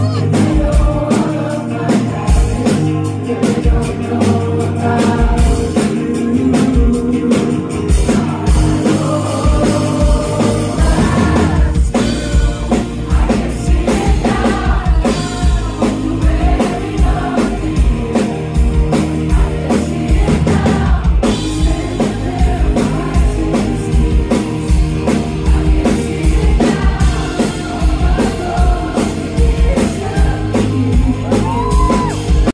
Oh.